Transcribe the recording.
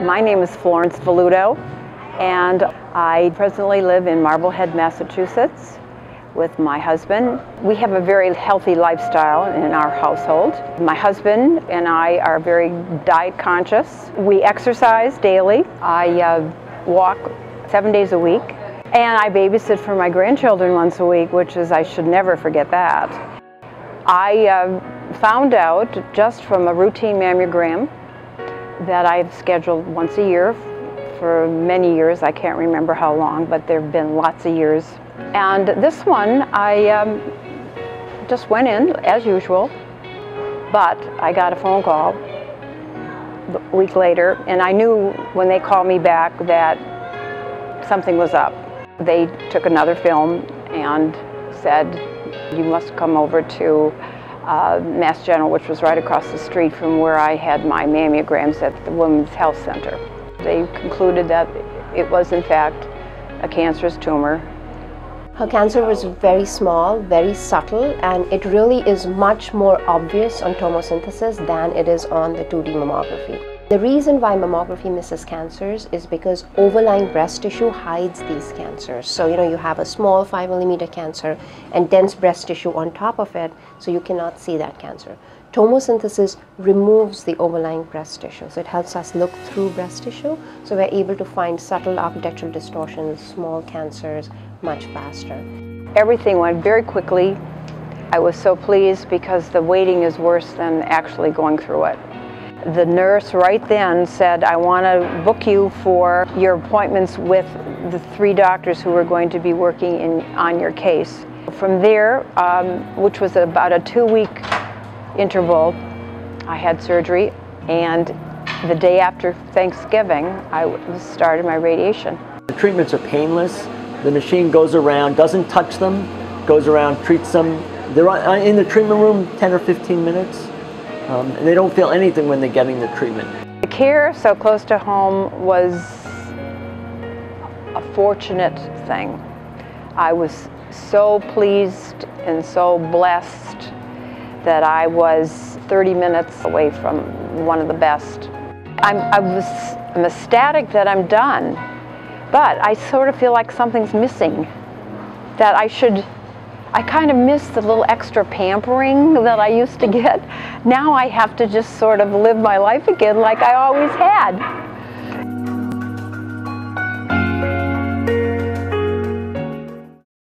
My name is Florence Velluto, and I presently live in Marblehead, Massachusetts with my husband. We have a very healthy lifestyle in our household. My husband and I are very diet conscious. We exercise daily. I uh, walk seven days a week, and I babysit for my grandchildren once a week, which is, I should never forget that. I uh, found out just from a routine mammogram that I've scheduled once a year for many years. I can't remember how long, but there have been lots of years. And this one, I um, just went in as usual, but I got a phone call a week later, and I knew when they called me back that something was up. They took another film and said, you must come over to uh, Mass General, which was right across the street from where I had my mammograms at the Women's Health Center. They concluded that it was in fact a cancerous tumor. Her cancer was very small, very subtle, and it really is much more obvious on tomosynthesis than it is on the 2D mammography. The reason why mammography misses cancers is because overlying breast tissue hides these cancers. So, you know, you have a small 5 millimeter cancer and dense breast tissue on top of it, so you cannot see that cancer. Tomosynthesis removes the overlying breast tissue, so it helps us look through breast tissue, so we're able to find subtle architectural distortions, small cancers, much faster. Everything went very quickly. I was so pleased because the waiting is worse than actually going through it. The nurse right then said, I want to book you for your appointments with the three doctors who are going to be working in, on your case. From there, um, which was about a two-week interval, I had surgery, and the day after Thanksgiving, I started my radiation. The treatments are painless. The machine goes around, doesn't touch them, goes around, treats them. They're in the treatment room 10 or 15 minutes. Um, and they don't feel anything when they're getting the treatment. The care so close to home was a fortunate thing. I was so pleased and so blessed that I was 30 minutes away from one of the best. I'm, I was, I'm ecstatic that I'm done, but I sort of feel like something's missing, that I should I kind of miss the little extra pampering that I used to get. Now I have to just sort of live my life again like I always had.